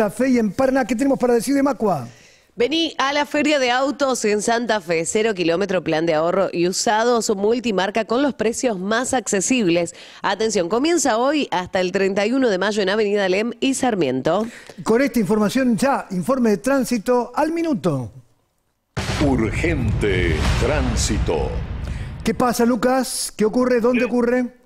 Santa Fe y en Paraná. ¿Qué tenemos para decir de Macua? Vení a la Feria de Autos en Santa Fe, cero kilómetro plan de ahorro y usados multimarca con los precios más accesibles. Atención, comienza hoy hasta el 31 de mayo en Avenida Lem y Sarmiento. Con esta información ya, informe de tránsito al minuto. Urgente tránsito. ¿Qué pasa, Lucas? ¿Qué ocurre? ¿Dónde ocurre?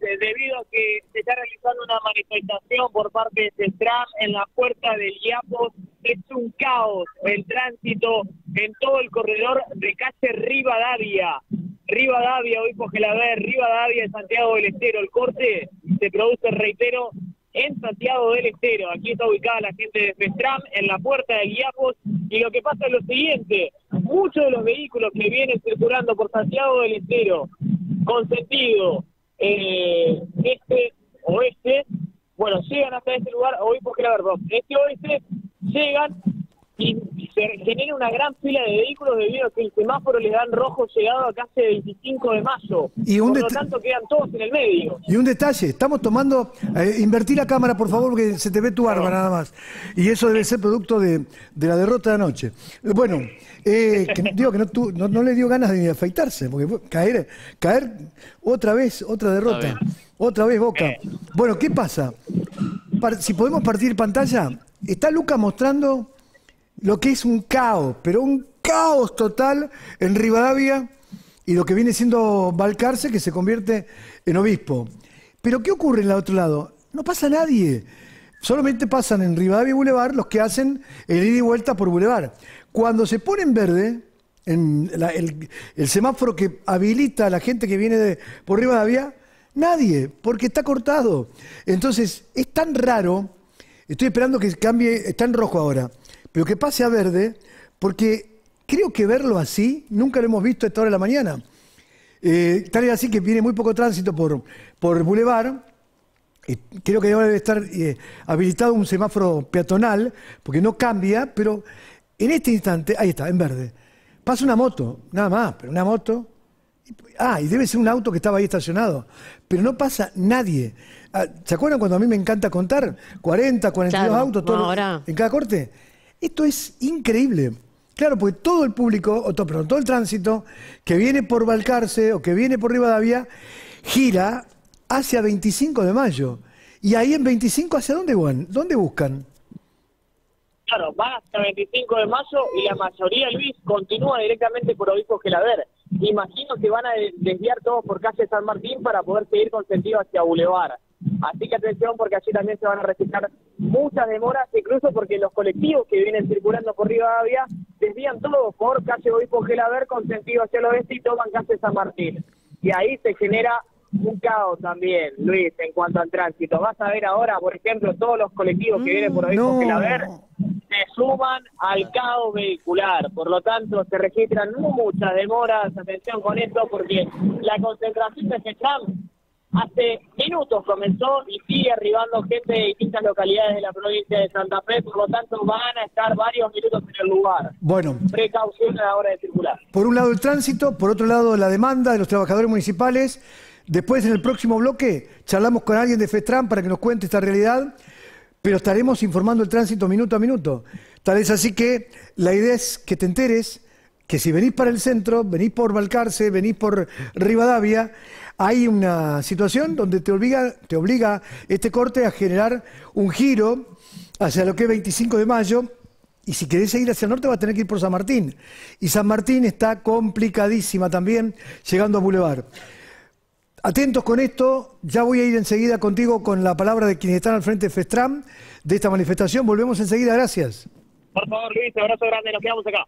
Debido a que se está realizando una manifestación por parte de Centram en la puerta del IAPOS, es un caos el tránsito en todo el corredor de calle Rivadavia. Rivadavia, hoy Gelaber, Rivadavia, Santiago del Estero. El corte se produce, reitero, en Santiago del Estero. Aquí está ubicada la gente de Festram en la puerta del IAPOS. Y lo que pasa es lo siguiente: muchos de los vehículos que vienen circulando por Santiago del Estero con sentido eh, este oeste, bueno, llegan hasta este lugar, hoy porque la verdad, este oeste llegan se genera una gran fila de vehículos debido a que el semáforo les dan rojo llegado a casi 25 de mayo. Y un Por lo tanto quedan todos en el medio. Y un detalle, estamos tomando, eh, invertí la cámara por favor porque se te ve tu arma nada más. Y eso debe ser producto de, de la derrota de anoche. Bueno, eh, que- digo que no, no, no le dio ganas de afeitarse, porque fue- caer, caer otra vez, otra derrota, otra vez Boca. Bueno, ¿qué pasa? Par- si podemos partir pantalla, está Luca mostrando lo que es un caos, pero un caos total en Rivadavia y lo que viene siendo Balcarce, que se convierte en obispo. Pero ¿qué ocurre en el otro lado? No pasa nadie. Solamente pasan en Rivadavia Boulevard los que hacen el ida y vuelta por Boulevard. Cuando se pone en verde, el, semáforo que habilita a la gente que viene por Rivadavia, nadie, porque está cortado. Entonces, es tan raro, estoy esperando que cambie, está en rojo ahora, pero que pase a verde, porque creo que verlo así, nunca lo hemos visto a esta hora de la mañana. Eh, tal es así que viene muy poco tránsito por, por Boulevard. Eh, creo que ahora debe estar eh, habilitado un semáforo peatonal, porque no cambia, pero en este instante, ahí está, en verde. Pasa una moto, nada más, pero una moto. Ah, y debe ser un auto que estaba ahí estacionado. Pero no pasa nadie. Ah, ¿Se acuerdan cuando a mí me encanta contar? 40, 42 Claro, autos todos ahora- en cada corte. Esto es increíble. Claro, porque todo el público, o to- perdón, todo el tránsito que viene por Balcarce o que viene por Rivadavia, gira hacia 25 de mayo. Y ahí en 25, ¿hacia dónde van? ¿Dónde buscan? Claro, van hasta el 25 de mayo y la mayoría, Luis, continúa directamente por Obispo Gelaber. Imagino que van a de- desviar todos por calle San Martín para poder seguir con sentido hacia Boulevard. Así que atención porque allí también se van a registrar muchas demoras, incluso porque los colectivos que vienen circulando por Rivadavia desvían todos por calle Obispo Gelaber con sentido hacia el oeste y toman calle San Martín. Y ahí se genera un caos también, Luis, en cuanto al tránsito. Vas a ver ahora, por ejemplo, todos los colectivos que vienen por Obispo no. Gelaber se suman al caos vehicular. Por lo tanto, se registran muchas demoras. Atención con esto, porque la concentración de Trump hace minutos comenzó y sigue arribando gente de distintas localidades de la provincia de Santa Fe. Por lo tanto, van a estar varios minutos en el lugar. Bueno, Precaución a la hora de circular. por un lado el tránsito, por otro lado la demanda de los trabajadores municipales. Después, en el próximo bloque, charlamos con alguien de FESTRAN para que nos cuente esta realidad, pero estaremos informando el tránsito minuto a minuto. Tal es así que la idea es que te enteres que si venís para el centro, venís por Balcarce, venís por Rivadavia, hay una situación donde te obliga, te obliga este corte a generar un giro hacia lo que es 25 de mayo, y si querés ir hacia el norte vas a tener que ir por San Martín. Y San Martín está complicadísima también, llegando a Boulevard. Atentos con esto, ya voy a ir enseguida contigo con la palabra de quienes están al frente de Festram, de esta manifestación. Volvemos enseguida, gracias. Por favor, Luis, abrazo grande, nos quedamos acá.